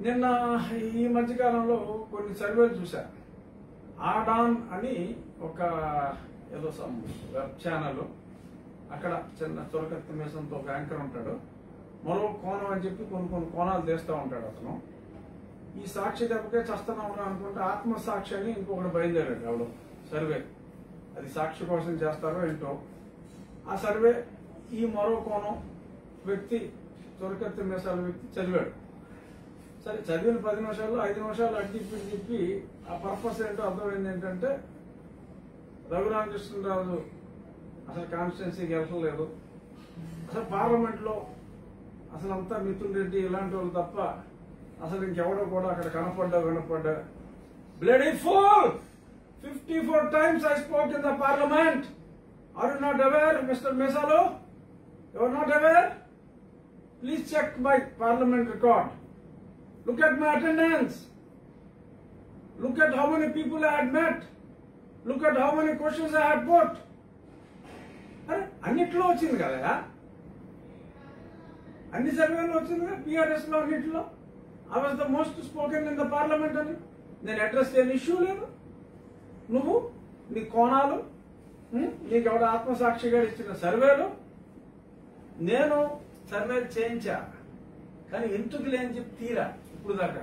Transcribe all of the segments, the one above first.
నిన్న ఈ మధ్యకాలంలో కొన్ని సర్వేలు చూశాను ఆడాన్ అని ఒక ఏదో సమ్ వెబ్ ఛానల్. అక్కడ చిన్న చురకత్తి మేసంతో ఒక యాంకర్ ఉంటాడు. మరో కోణం అని చెప్పి కొన్ని కొన్ని కోణాలు తీస్తూ ఉంటాడు అతను. ఈ సాక్షి దెబ్బకే చస్తున్నాం అనుకుంటే ఆత్మ సాక్షి అని ఇంకొకటి బయలుదేరాడు ఎవడు. సర్వే. అది సాక్షి కోసం చేస్తారో ఏంటో. ఆ సర్వే ఈ మరో కోణం వ్యక్తి చురకత్తి మేసాల వ్యక్తి చదివాడు. సరే చదివిన పది నిమిషాల్లో ఐదు నిమిషాలు అటు చెప్పి ఆ పర్పస్ ఏంటో అర్థమైంది ఏంటంటే రఘురామకృష్ణరాజు అసలు కాన్స్టిట్యున్సీకి వెళ్ళలేదు అసలు పార్లమెంట్లో అసలు అంతా మిథున్ రెడ్డి ఇలాంటి వాళ్ళు తప్ప అసలు ఇంకెవడో కూడా అక్కడ కనపడ్డా వినపడ్డా bloody four fifty four times I spoke in the parliament are you not aware mister మెసాలో your not aware please check my parliament record Look at my attendance. Look at how many people I had met. Look at how many questions I had put. అరే అన్నిట్లో వచ్చింది కదా అన్ని సర్వేలో వచ్చింది కదా? పిఆర్ఎస్లో అన్నిట్లో? I was the most spoken in the parliament అని. నేను అడ్రస్ చేయని ఇష్యూ లేదు. నువ్వు నీ కోణాలు నీకు ఎవడ ఆత్మసాక్షిగా ఇచ్చిన సర్వేలు. నేను సర్వేలు చేయించా. కానీ ఎందుకు లేని చెప్పి తీరా? ఇప్పుడు దాకా.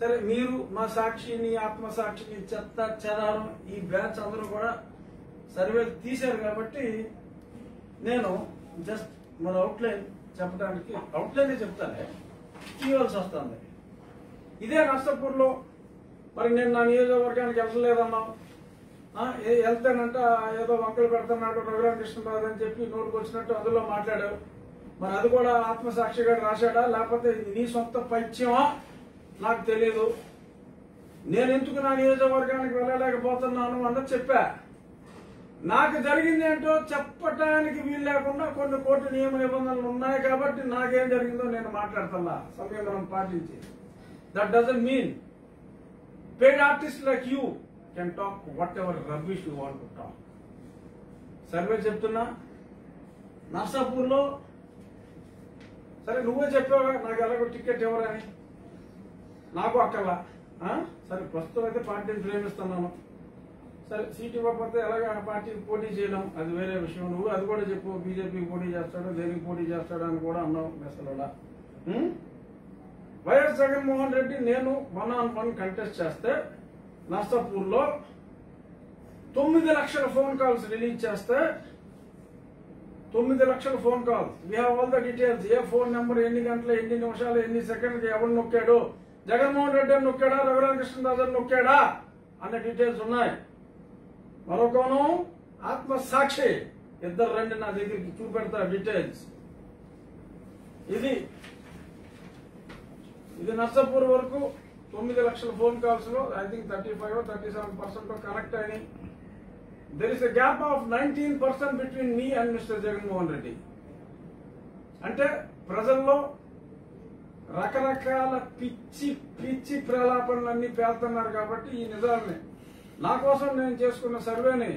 సరే మీరు మా సాక్షిని ఆత్మసాక్షిని చెత్త చెదారం ఈ బ్యాచ్ అందరూ కూడా సర్వేలు తీశారు కాబట్టి నేను జస్ట్ మన అవుట్లైన్ చెప్పడానికి అవుట్లైనే చెప్తానే తీయవలసి వస్తుంది. ఇదే నష్టపూర్లో మరి నేను నా నియోజకవర్గానికి వెళ్ళలేదన్నా వెళ్తానంట ఏదో వంకలు పెడుతున్నాడు రఘురామకృష్ణరాజు అని చెప్పి నోటుకు వచ్చినట్టు అందులో మాట్లాడావు మరి అది కూడా ఆత్మసాక్షిగా రాశాడా? లేకపోతే నీ సొంత పైత్యమా నాకు తెలియదు నేను ఎందుకు నా నియోజకవర్గానికి వెళ్ళలేకపోతున్నాను అన్నది చెప్పా. నాకు జరిగింది ఏంటో చెప్పటానికి వీలు లేకుండా కొన్ని కోర్టు నియమ నిబంధనలు ఉన్నాయి కాబట్టి నాకేం జరిగిందో నేను మాట్లాడతల్లా. సంయమనం పాటించి. That doesn't mean paid artist like you can talk whatever rubbish you want talk survey చెప్తున్నా నర్సాపూర్లో సరే నువ్వే చెప్పావా నాకు ఎలాగో టికెట్ ఎవరని నాకు అక్కర్లా. సరే ప్రస్తుతం అయితే పార్టీని ప్రేమిస్తున్నాను సరే సీట్ ఇవ్వకపోతే ఎలాగ ఆ పార్టీకి పోటీ చేయడం అది వేరే విషయం. నువ్వు అది కూడా చెప్పు బీజేపీకి పోటీ చేస్తాడు దేనికి పోటీ చేస్తాడు అని కూడా అన్నావు మెసలోడా వైఎస్ జగన్మోహన్ రెడ్డి నేను వన్ ఆన్ వన్ కంటెస్ట్ చేస్తే నర్సాపూర్లో తొమ్మిది లక్షల ఫోన్ కాల్స్ రిలీజ్ చేస్తే తొమ్మిది లక్షల phone calls we have all the details a phone number ఎన్ని గంటలు ఎన్ని నిమిషాలు ఎన్ని సెకండ్కి ఎవరు నొక్కాడు? జగన్మోహన్ రెడ్డి అని నొక్కాడా? రఘురామకృష్ణరాజు అని నొక్కాడా? అనే డీటెయిల్స్ ఉన్నాయి. మరొకను ఆత్మసాక్షి. ఆత్మ సాక్షి ఇద్దరు రండి నా దగ్గరికి చూపెడతా డీటెయిల్స్ ఇది ఇది నర్సపూర్ వరకు తొమ్మిది లక్షల phone కాల్స్లో I think thirty five thirty seven percent connect అయినాయి. There is a gap of nineteen percent between me and mister Jaganmohan Reddy అంటే ప్రజల్లో రకరకాల పిచ్చి పిచ్చి ప్రలాపనలన్నీ పేలుతున్నారు కాబట్టి ఈ నిజాలని. నా కోసం నేను చేసుకున్న సర్వేని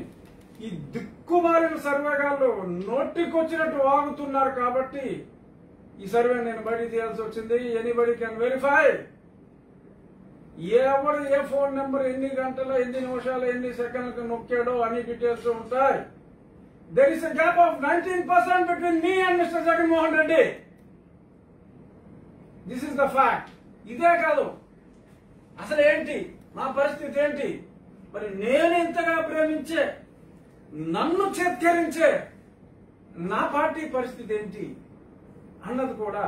ఈ దిక్కుమారిన సర్వేగాళ్ళు నోటికొచ్చినట్టు వాగుతున్నారు కాబట్టి ఈ సర్వే నేను బడి తీయాల్సి వచ్చింది. ఎనీబడి కెన్ వెరిఫై ఎవడు ఏ ఫోన్ నెంబర్ ఎన్ని గంటలు ఎన్ని నిమిషాలు ఎన్ని సెకండ్లకు నొక్కాడో అన్ని డీటెయిల్స్ ఉంటాయి. There is gap of nineteen percent between me and mister Jaganmohan Reddy this is the fact ఇదే కాదు. అసలు ఏంటి? నా పరిస్థితి ఏంటి? మరి నేను ఇంతగా ప్రేమించే నన్ను చేత్కరించే నా పార్టీ పరిస్థితి ఏంటి? అన్నది కూడా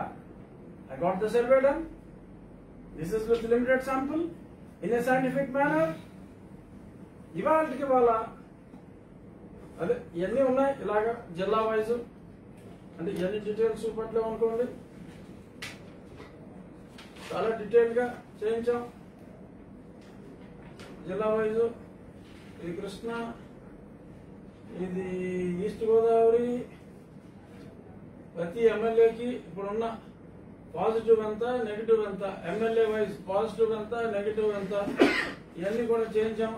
I got the survey done this is with limited sample in a scientific manner ఇవాళకి వాళ్ళ అదే ఇవన్నీ ఉన్నాయి ఇలాగా జిల్లా వైజ్. అంటే ఇవన్నీ డీటెయిల్స్ చూపట్లేము అనుకోండి. చాలా డీటెయిల్గా చేయించాం. జిల్లా వైజ్. ఇది కృష్ణ ఇది ఈస్ట్ గోదావరి. ప్రతి ఎమ్మెల్యేకి ఇప్పుడున్న పాజిటివ్ ఎంత నెగిటివ్ ఎంత ఎమ్మెల్యే వైజ్ పాజిటివ్ ఎంత నెగిటివ్ ఎంత ఇవన్నీ కూడా చేయించాం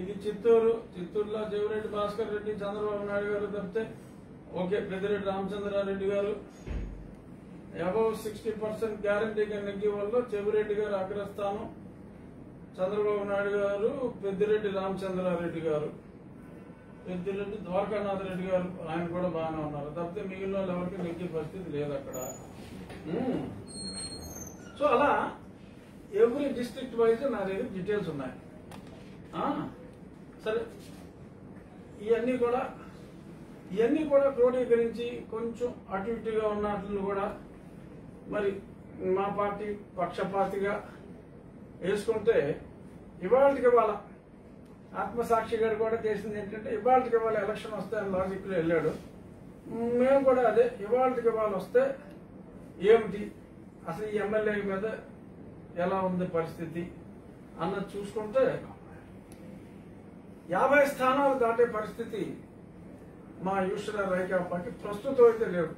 ఇది చిత్తూరు చిత్తూరులో జవిరెడ్డి భాస్కర్ రెడ్డి చంద్రబాబు నాయుడు గారు తప్పితే ఓకే పెద్దిరెడ్డి రామచంద్రారెడ్డి గారు. అబౌవ్ సిక్స్టీ పర్సెంట్ గ్యారంటీగా నెగ్గి వల్ల చెవిరెడ్డి గారు అగ్రస్థానం. చంద్రబాబు నాయుడు గారు పెద్దిరెడ్డి రామచంద్రారెడ్డి గారు. పెద్దిరెడ్డి ద్వారకానాథ్ రెడ్డి గారు ఆయన కూడా బాగానే ఉన్నారు. తప్పితే మిగిలిన వాళ్ళు ఎవరికి నెగ్గే పరిస్థితి లేదు అక్కడ. సో అలా ఎవ్రీ డిస్ట్రిక్ట్ వైజ్ నా దగ్గర డీటెయిల్స్ ఉన్నాయి. సరే. ఇవన్నీ కూడా ఇవన్నీ కూడా క్రోడీకరించి కొంచెం అటు ఇటుగా ఉన్నట్లు కూడా మరి మా పార్టీ పక్షపాతిగా వేసుకుంటే ఇవాళకి ఇవాళ ఆత్మసాక్షి గారు కూడా చేసింది ఏంటంటే ఇవాళకి ఇవాళ ఎలక్షన్ వస్తాయని లాజిక్లో వెళ్ళాడు. మేము కూడా అదే ఇవాళకి ఇవాళ వస్తే ఏమిటి? అసలు ఈ ఎమ్మెల్యే మీద ఎలా ఉంది పరిస్థితి అన్నది చూసుకుంటే యాభై స్థానాలు దాటే పరిస్థితి మా యూశ్వర రైకాపాకి ప్రస్తుతం అయితే లేదు.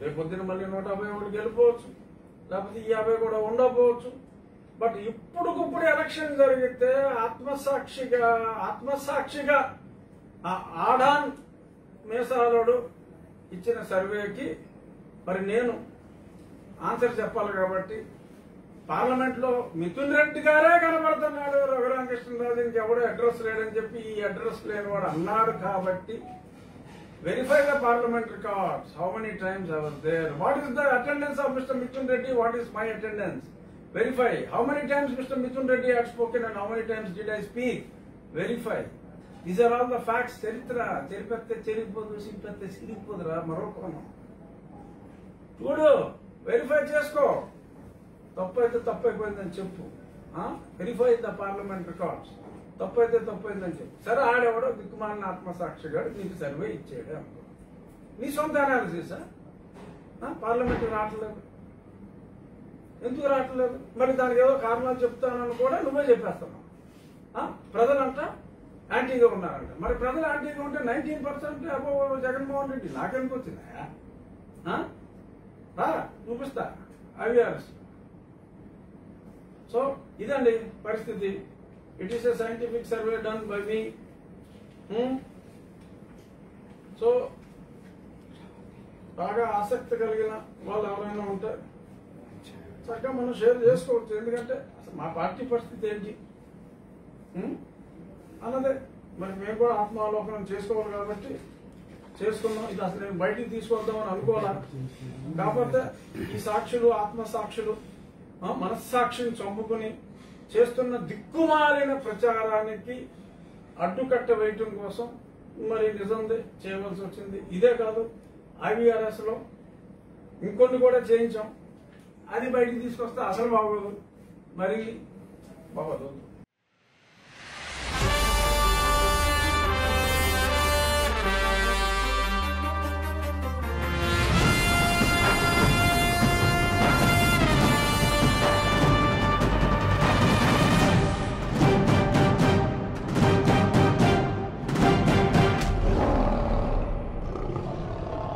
రేపు పొద్దున మళ్ళీ నూట యాభై ఒకటి గెలిపోవచ్చు లేకపోతే ఈ యాభై కూడా ఉండకపోవచ్చు. బట్ ఇప్పుడుకిప్పుడు ఎలక్షన్ జరిగితే ఆత్మసాక్షిగా ఆత్మసాక్షిగా ఆ ఆడాన్ మేసాలోడు ఇచ్చిన సర్వేకి మరి నేను ఆన్సర్ చెప్పాలి కాబట్టి పార్లమెంట్లో మిథున్ రెడ్డి గారే కనబడుతున్నాడు రఘురామకృష్ణరాజు ఇంకెవడో అడ్రస్ లేడని చెప్పి ఈ అడ్రస్ లేని వాడు అన్నాడు కాబట్టి verify the parliament records how many times our there what is the attendance of mister Mithun Reddy what is my attendance verify how many times mister Mithun Reddy had spoken and how many times did I speak verify these are all the facts చరిత్ర చెరిపెత్తే చెరిగిపోదు సిరిపెత్తే సిరిగిపోదురా మరో కోణం. చూడు. Verify చేసుకో. తప్పు అయితే తప్పు అయిపోయిందని చెప్పు. వెరిఫై ద పార్లమెంట్ రికార్డ్స్ తప్పు అయితే తప్పు అయిందని చెప్పు. సరే ఆడెవడో దిక్కుమాలిన ఆత్మసాక్షిగాడు నీకు సర్వే ఇచ్చాడు అనుకో నీ సొంత అనాలిసిస్ పార్లమెంట్ రావట్లేదు. ఎందుకు రావట్లేదు? మరి దానికి ఏదో కారణాలు చెప్తానని కూడా నువ్వే చెప్పేస్తున్నావు. ప్రజలంట ప్రజలంతా యాంటీగా ఉన్నారంట. మరి ప్రజలు యాంటీగా ఉంటే నైన్టీన్ పర్సెంట్ అబో జగన్మోహన్ రెడ్డి. నాకెందుకు వచ్చినాయా చూపిస్తా ఐవీఆర్ఎస్ సో ఇదండి పరిస్థితి. It is a scientific survey done by me so బాగా ఆసక్తి కలిగిన వాళ్ళు ఎవరైనా ఉంటే చక్కగా మనం షేర్ చేసుకోవచ్చు. ఎందుకంటే అసలు మా పార్టీ పరిస్థితి ఏంటి? Hmm? అన్నదే. మరి మేము కూడా ఆత్మావలోకనం చేసుకోవాలి కాబట్టి చేసుకున్నాం ఇది అసలు నేను బయటికి తీసుకొద్దామని అనుకోవాలా? కాకపోతే ఈ సాక్షులు ఆత్మ సాక్షులు మనస్సాక్షిని చంపుకుని చేస్తున్న దిక్కుమాలిన ప్రచారానికి అడ్డుకట్ట వేయటం కోసం మరి నిజంది చేయవలసి వచ్చింది. ఇదే కాదు ఐవీఆర్ఎస్లో ఇంకొన్ని కూడా చేయించాం. అది బయటికి తీసుకొస్తే అసలు బాగోదు. మరి బాగోదు.